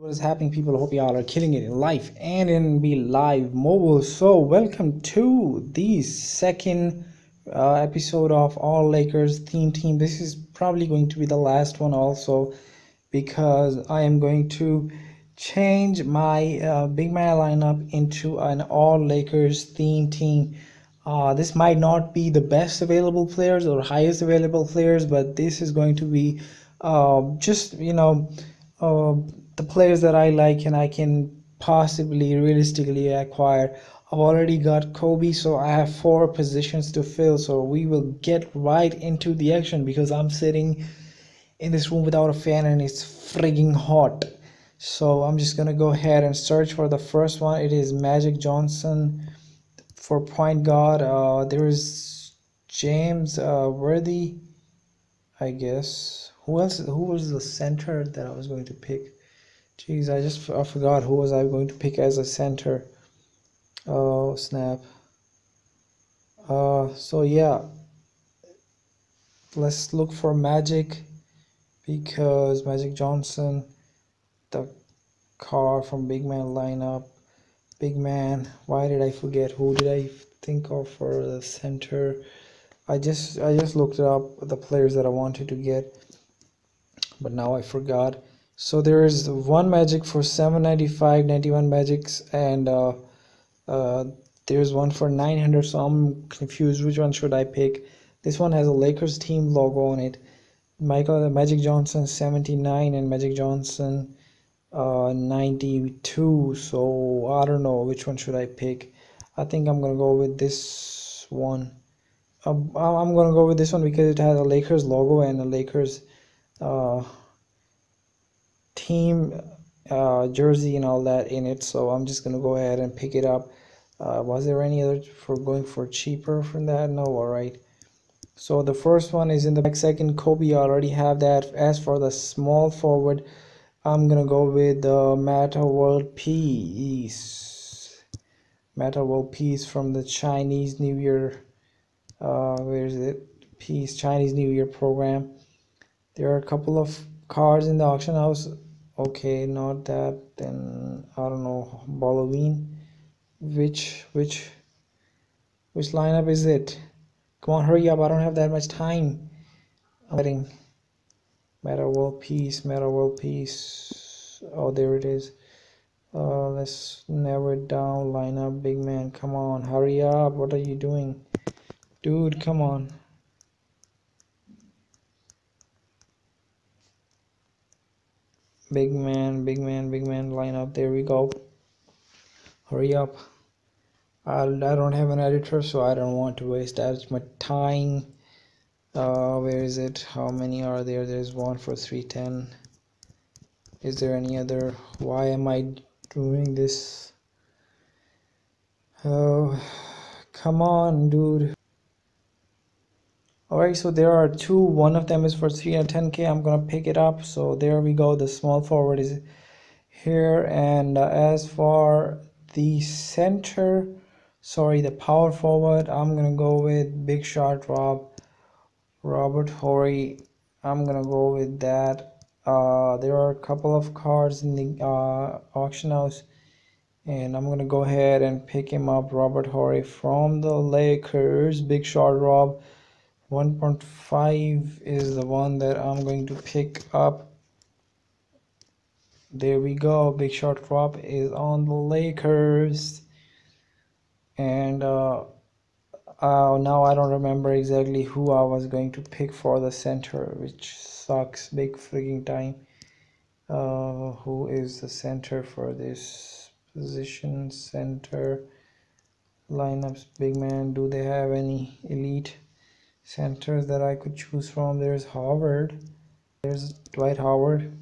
What is happening, people? Hope y'all are killing it in life and NBA Live Mobile. So, welcome to the second uh, episode of All Lakers Theme Team. This is probably going to be the last one, also, because I am going to change my uh, big man lineup into an All Lakers theme team. Uh, this might not be the best available players or highest available players, but this is going to be uh, just you know uh, the players that I like and I can possibly realistically acquire. I've already got Kobe, so I have four positions to fill. So we will get right into the action because I'm sitting in this room without a fan and it's frigging hot. So I'm just gonna go ahead and search for the first one. It is Magic Johnson for point guard. Uh, there is James uh, Worthy, I guess. Who else? Who was the center that I was going to pick? Jeez, I just I forgot who was I going to pick as a center. Oh snap. Uh, so yeah, let's look for Magic because Magic Johnson, the car from Big Man lineup. Big Man. Why did I forget? Who did I think of for the center? I just I just looked up the players that I wanted to get, but now I forgot so there is one magic for 795 91 magics and uh, uh, there's one for 900 so i'm confused which one should i pick. This one has a lakers team logo on it. Michael magic johnson 79 and magic johnson uh, 92 so i don't know which one should i pick. I think i'm gonna go with this one. Um, i'm gonna go with this one because it has a lakers logo and a lakers uh, team uh, jersey and all that in it. So I'm just gonna go ahead and pick it up. Uh, was there any other for going for cheaper from that? No alright so the first one is in the back second. Kobe already have that. As for the small forward I'm gonna go with the Metta World Peace Metta World Peace from the Chinese New Year uh, where is it? Peace Chinese New Year program. There are a couple of cards in the auction house okay not that. Then I don't know Halloween. Which which which lineup is it? Come on hurry up. I don't have that much time. I'm getting Metta World Peace Metta World Peace. Oh there it is. Uh, let's narrow it down. Lineup big man. Come on hurry up. What are you doing? Dude come on big man big man big man line up. There we go. Hurry up. I'll, I don't have an editor so I don't want to waste that much time. Uh, where is it? How many are there? There's one for 310 is there any other? Why am I doing this? Oh come on dude Alright, so there are two. One of them is for 310k. I'm gonna pick it up. So there we go. The small forward is here. And uh, as for the center, sorry, the power forward, I'm gonna go with Big Shot Rob, Robert Horry. I'm gonna go with that. Uh, there are a couple of cards in the uh, auction house and I'm gonna go ahead and pick him up Robert Horry from the Lakers Big Shot Rob 1.5 is the one that I'm going to pick up. There we go. Big Shot Rob is on the Lakers. And uh, uh, now I don't remember exactly who I was going to pick for the center which sucks big freaking time. Uh, who is the center for this position? Center lineups big man. Do they have any elite centers that I could choose from. There's Howard. There's Dwight Howard.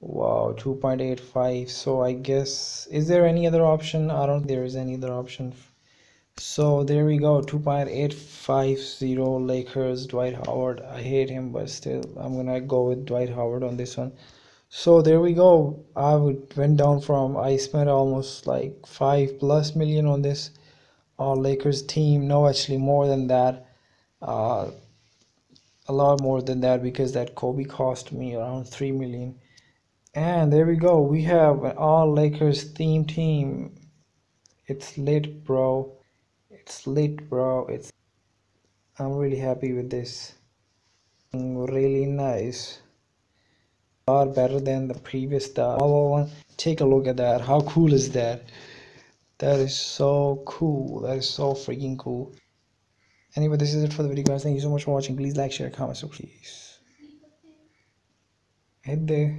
Wow, 2.85. So I guess, is there any other option? I don't think there is any other option. So there we go, 2.850 Lakers, Dwight Howard. I hate him, but still, I'm gonna go with Dwight Howard on this one. So there we go. I went down from, I spent almost like 5 plus million on this uh, Lakers team. No, actually more than that. Uh, a lot more than that because that Kobe cost me around three million. And there we go. We have an all Lakers theme team. It's lit, bro. It's lit, bro. It's I'm really happy with this. Really nice. Far better than the previous one. Take a look at that. How cool is that? That is so cool. That is so freaking cool. Anyway, this is it for the video, guys. Thank you so much for watching. Please like, share, comment, so please. Hit there.